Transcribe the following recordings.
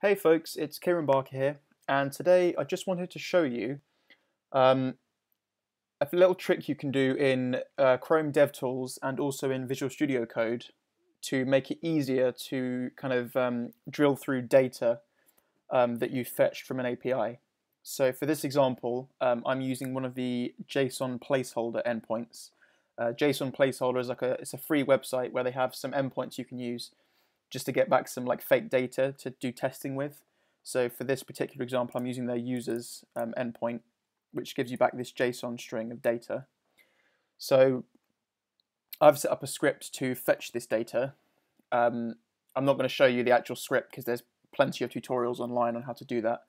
Hey folks, it's Kieran Barker here, and today I just wanted to show you um, a little trick you can do in uh, Chrome DevTools and also in Visual Studio Code to make it easier to kind of um, drill through data um, that you fetched from an API. So for this example, um, I'm using one of the JSON placeholder endpoints. Uh, JSON placeholder is like a it's a free website where they have some endpoints you can use just to get back some like fake data to do testing with. So for this particular example, I'm using their users um, endpoint, which gives you back this JSON string of data. So I've set up a script to fetch this data. Um, I'm not going to show you the actual script because there's plenty of tutorials online on how to do that.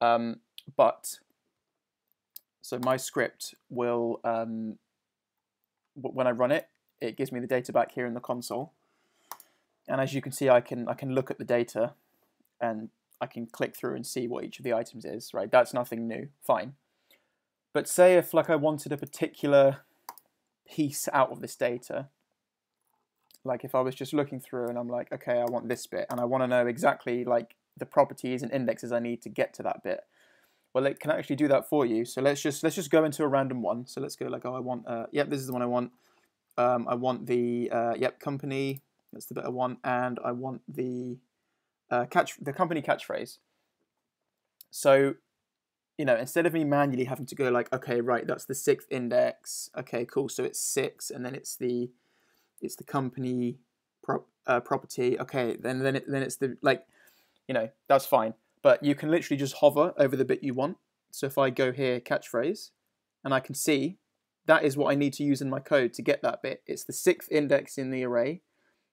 Um, but so my script will, um, when I run it, it gives me the data back here in the console. And as you can see, I can I can look at the data and I can click through and see what each of the items is, right? That's nothing new, fine. But say if like I wanted a particular piece out of this data, like if I was just looking through and I'm like, okay, I want this bit and I want to know exactly like the properties and indexes I need to get to that bit. Well, it can actually do that for you. So let's just let's just go into a random one. So let's go like, oh, I want, uh, yep, this is the one I want. Um, I want the, uh, yep, company, that's the better one, and I want the uh, catch the company catchphrase. So, you know, instead of me manually having to go like, okay, right, that's the sixth index. Okay, cool. So it's six, and then it's the it's the company prop, uh, property. Okay, then then it, then it's the like, you know, that's fine. But you can literally just hover over the bit you want. So if I go here, catchphrase, and I can see that is what I need to use in my code to get that bit. It's the sixth index in the array,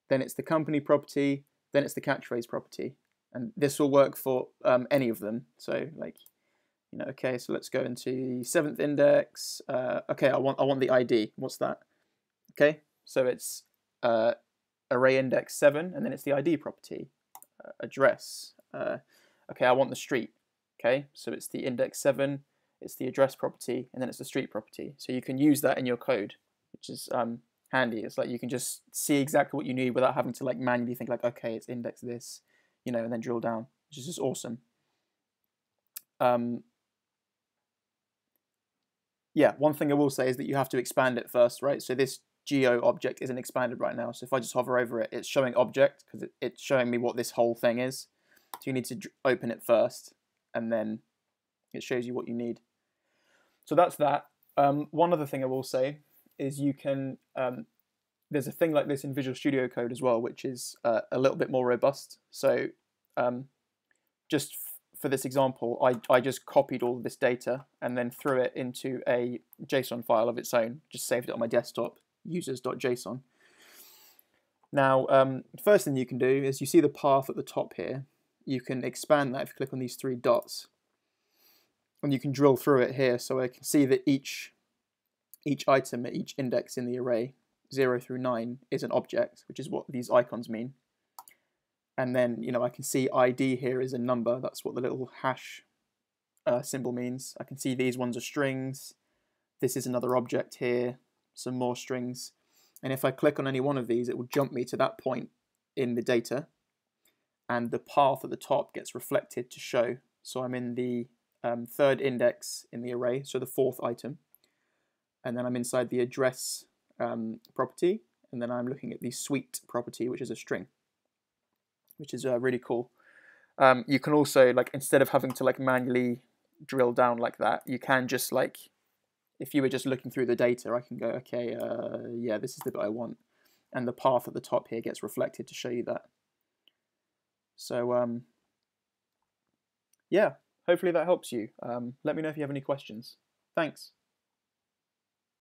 then it's the company property, then it's the catchphrase property. And this will work for um, any of them. So like, you know, okay, so let's go into the seventh index. Uh, okay, I want I want the ID. What's that? Okay, so it's uh, array index seven, and then it's the ID property, uh, address. Uh, okay, I want the street. Okay, so it's the index seven, it's the address property, and then it's the street property. So you can use that in your code, which is um, handy. It's like you can just see exactly what you need without having to like manually think like, okay, it's index this, you know, and then drill down, which is just awesome. Um, yeah, one thing I will say is that you have to expand it first, right? So this geo object isn't expanded right now. So if I just hover over it, it's showing object because it, it's showing me what this whole thing is. So you need to open it first and then it shows you what you need. So that's that. Um, one other thing I will say is you can um, there's a thing like this in Visual Studio Code as well, which is uh, a little bit more robust. So um, just for this example, I, I just copied all this data and then threw it into a JSON file of its own, just saved it on my desktop, users.json. Now, um, first thing you can do is you see the path at the top here. You can expand that if you click on these three dots. And you can drill through it here so I can see that each each item at each index in the array, 0 through 9, is an object, which is what these icons mean. And then, you know, I can see ID here is a number. That's what the little hash uh, symbol means. I can see these ones are strings. This is another object here, some more strings. And if I click on any one of these, it will jump me to that point in the data. And the path at the top gets reflected to show. So I'm in the um, third index in the array, so the fourth item and then I'm inside the address um, property, and then I'm looking at the suite property, which is a string, which is uh, really cool. Um, you can also like instead of having to like manually drill down like that, you can just like if you were just looking through the data, I can go okay, uh, yeah, this is the bit I want, and the path at the top here gets reflected to show you that. So um, yeah, hopefully that helps you. Um, let me know if you have any questions. Thanks.